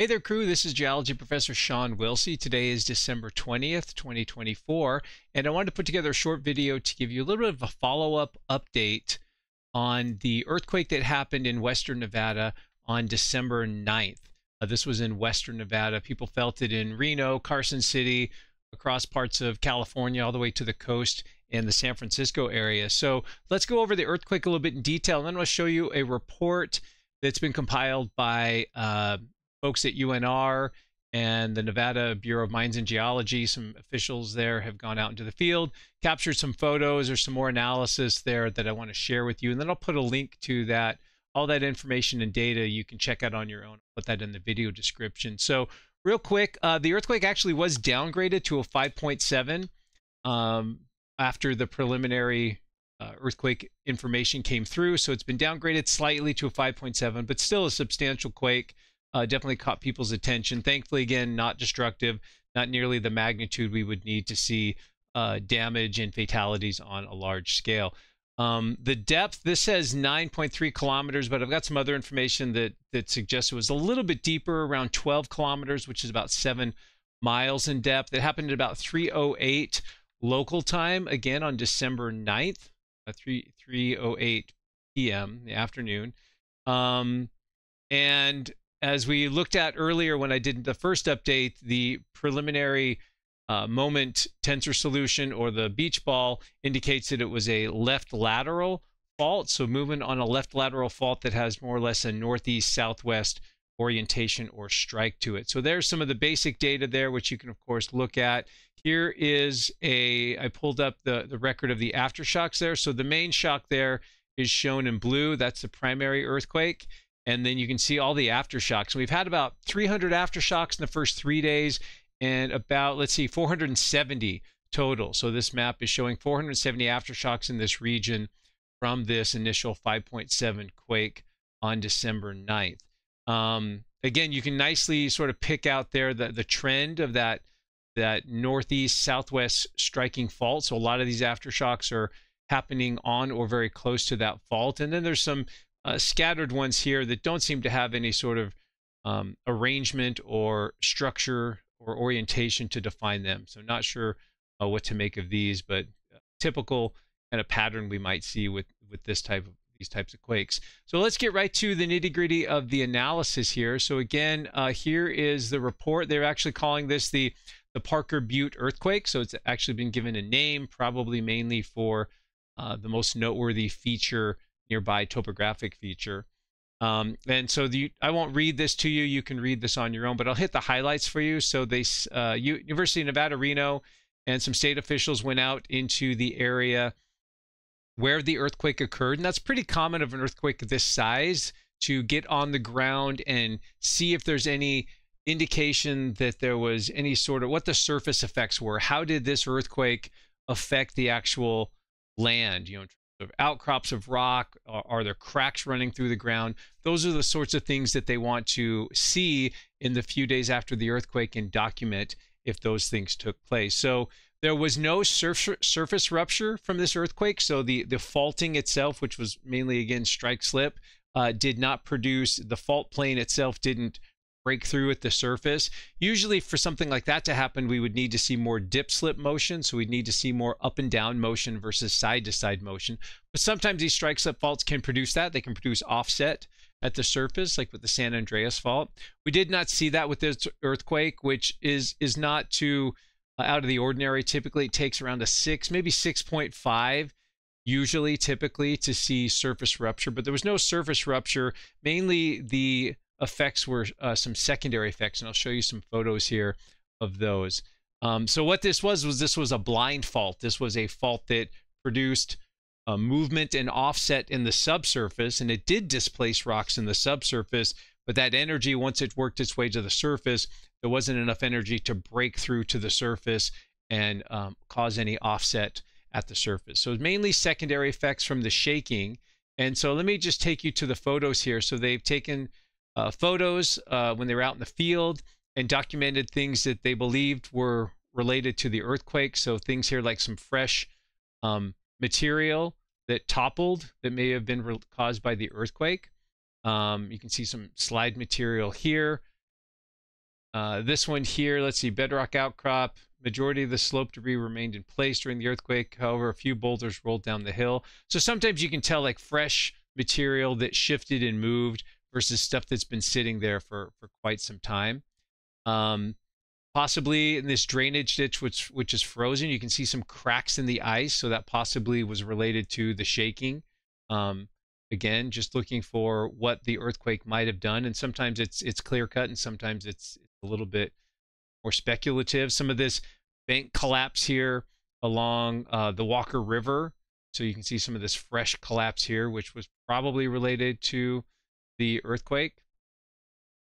Hey there, crew. This is Geology Professor Shawn Willsey. Today is December 20th, 2024, and I wanted to put together a short video to give you a little bit of a follow-up update on the earthquake that happened in Western Nevada on December 9th. Uh, this was in Western Nevada. People felt it in Reno, Carson City, across parts of California, all the way to the coast and the San Francisco area. So let's go over the earthquake a little bit in detail, and then I'll show you a report that's been compiled by uh, folks at UNR and the Nevada Bureau of Mines and Geology, some officials there have gone out into the field, captured some photos or some more analysis there that I want to share with you. And then I'll put a link to that. All that information and data you can check out on your own. I'll put that in the video description. So, real quick, uh, the earthquake actually was downgraded to a 5.7 um, after the preliminary uh, earthquake information came through. So, it's been downgraded slightly to a 5.7, but still a substantial quake uh, definitely caught people's attention. Thankfully, again, not destructive, not nearly the magnitude we would need to see uh, damage and fatalities on a large scale. Um, the depth, this says 9.3 kilometers, but I've got some other information that, that suggests it was a little bit deeper, around 12 kilometers, which is about seven miles in depth. It happened at about 308 local time, again on December 9th, uh, 3, 308 p.m., the afternoon. Um, and as we looked at earlier when I did the first update, the preliminary uh, moment tensor solution or the beach ball indicates that it was a left lateral fault. So movement on a left lateral fault that has more or less a northeast southwest orientation or strike to it. So there's some of the basic data there, which you can of course look at. Here is a, I pulled up the, the record of the aftershocks there. So the main shock there is shown in blue. That's the primary earthquake and then you can see all the aftershocks. We've had about 300 aftershocks in the first three days and about, let's see, 470 total. So this map is showing 470 aftershocks in this region from this initial 5.7 quake on December 9th. Um, again, you can nicely sort of pick out there the, the trend of that that northeast southwest striking fault. So a lot of these aftershocks are happening on or very close to that fault. And then there's some uh, scattered ones here that don't seem to have any sort of um, arrangement or structure or orientation to define them. So not sure uh, what to make of these, but uh, typical kind of pattern we might see with with this type of these types of quakes. So let's get right to the nitty gritty of the analysis here. So again, uh, here is the report. They're actually calling this the the Parker Butte earthquake. So it's actually been given a name, probably mainly for uh, the most noteworthy feature nearby topographic feature. Um, and so the, I won't read this to you. You can read this on your own, but I'll hit the highlights for you. So they, uh, University of Nevada, Reno, and some state officials went out into the area where the earthquake occurred. And that's pretty common of an earthquake this size to get on the ground and see if there's any indication that there was any sort of what the surface effects were. How did this earthquake affect the actual land, you know, of outcrops of rock? Are, are, there cracks running through the ground? Those are the sorts of things that they want to see in the few days after the earthquake and document if those things took place. So there was no surf surface rupture from this earthquake. So the, the faulting itself, which was mainly again strike slip, uh, did not produce the fault plane itself didn't break through at the surface. Usually for something like that to happen, we would need to see more dip slip motion. So we'd need to see more up and down motion versus side to side motion. But sometimes these strike slip faults can produce that. They can produce offset at the surface, like with the San Andreas fault. We did not see that with this earthquake, which is is not too uh, out of the ordinary. Typically, it takes around a six, maybe 6.5 usually typically to see surface rupture, but there was no surface rupture. Mainly the effects were uh, some secondary effects, and I'll show you some photos here of those. Um, so what this was was this was a blind fault. This was a fault that produced a movement and offset in the subsurface, and it did displace rocks in the subsurface. But that energy, once it worked its way to the surface, there wasn't enough energy to break through to the surface and um, cause any offset at the surface. So it's mainly secondary effects from the shaking. And so let me just take you to the photos here. So they've taken uh, photos uh, when they were out in the field and documented things that they believed were related to the earthquake. So things here like some fresh um, material that toppled that may have been re- caused by the earthquake. Um, you can see some slide material here. Uh, this one here, let's see, bedrock outcrop. Majority of the slope debris remained in place during the earthquake. However, a few boulders rolled down the hill. So sometimes you can tell like fresh material that shifted and moved versus stuff that's been sitting there for, for quite some time. Um, possibly in this drainage ditch, which which is frozen, you can see some cracks in the ice. So that possibly was related to the shaking. Um, again, just looking for what the earthquake might have done, and sometimes it's it's clear cut, and sometimes it's a little bit more speculative. Some of this bank collapse here along uh, the Walker River. So you can see some of this fresh collapse here, which was probably related to the earthquake.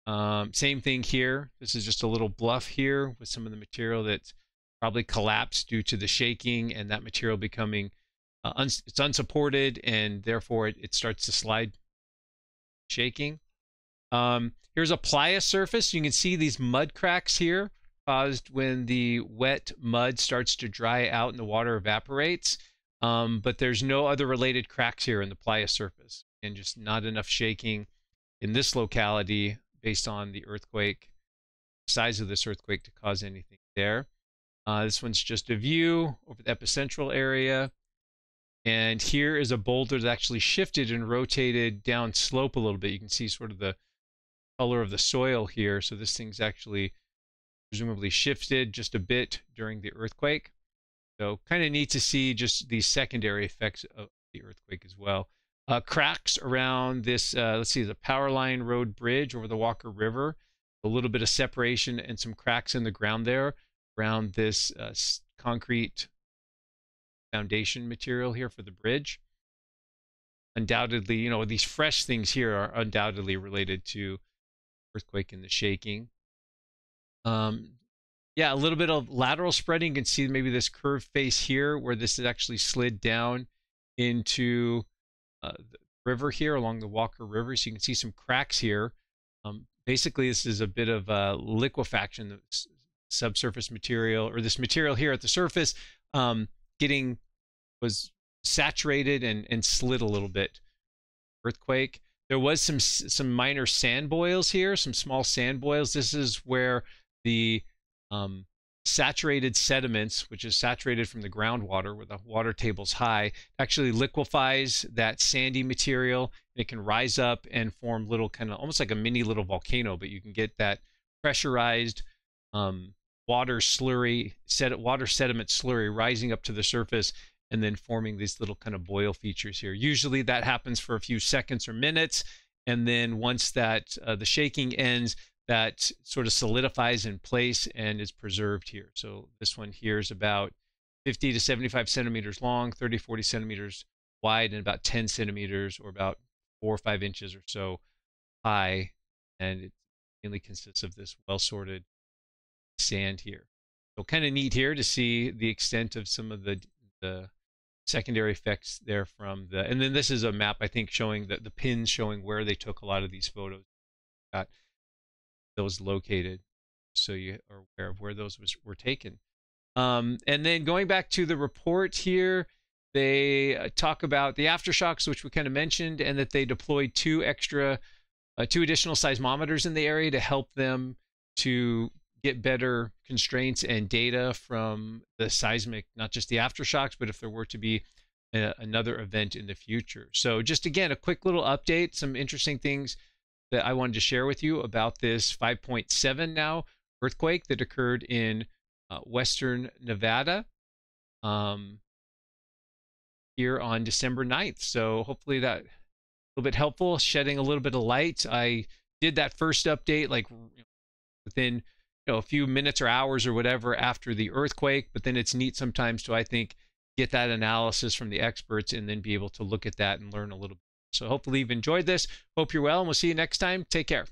Um, same thing here. This is just a little bluff here with some of the material that probably collapsed due to the shaking and that material becoming uh, uns it's unsupported and therefore it, it starts to slide shaking. Um, here's a playa surface. You can see these mud cracks here caused when the wet mud starts to dry out and the water evaporates. Um, but there's no other related cracks here in the playa surface and just not enough shaking in this locality based on the earthquake size of this earthquake to cause anything there. Uh, this one's just a view over the epicentral area. And here is a boulder that actually shifted and rotated down slope a little bit. You can see sort of the color of the soil here. So this thing's actually presumably shifted just a bit during the earthquake. So kind of neat to see just the secondary effects of the earthquake as well. Uh, cracks around this, uh, let's see, the Power Line Road Bridge over the Walker River. A little bit of separation and some cracks in the ground there around this uh, concrete foundation material here for the bridge. Undoubtedly, you know, these fresh things here are undoubtedly related to earthquake and the shaking. Um, yeah, a little bit of lateral spreading. You can see maybe this curved face here where this is actually slid down into uh, river here along the Walker River. So you can see some cracks here. Um, basically, this is a bit of a liquefaction, subsurface material, or this material here at the surface um, getting was saturated and, and slid a little bit. Earthquake. There was some some minor sand boils here, some small sand boils. This is where the um, saturated sediments, which is saturated from the groundwater where the water table's high, actually liquefies that sandy material. It can rise up and form little kind of almost like a mini little volcano, but you can get that pressurized um, water slurry, sed- water sediment slurry rising up to the surface and then forming these little kind of boil features here. Usually that happens for a few seconds or minutes. And then once that uh, the shaking ends, that sort of solidifies in place and is preserved here. So this one here is about 50 to 75 centimeters long, 30, 40 centimeters wide, and about 10 centimeters or about four or five inches or so high. And it mainly consists of this well sorted sand here. So kind of neat here to see the extent of some of the, the secondary effects there from the, and then this is a map, I think, showing the, the pins showing where they took a lot of these photos. Got those located so you are aware of where those was, were taken. Um, and then going back to the report here, they uh, talk about the aftershocks, which we kind of mentioned, and that they deployed two extra, uh, two additional seismometers in the area to help them to get better constraints and data from the seismic, not just the aftershocks, but if there were to be a, another event in the future. So just again, a quick little update, some interesting things that I wanted to share with you about this 5.7 now earthquake that occurred in uh, western Nevada um, here on December 9th. So hopefully that a little bit helpful, shedding a little bit of light. I did that first update like within you know a few minutes or hours or whatever after the earthquake, but then it's neat sometimes to I think get that analysis from the experts and then be able to look at that and learn a little so hopefully you've enjoyed this. Hope you're well, and we'll see you next time. Take care.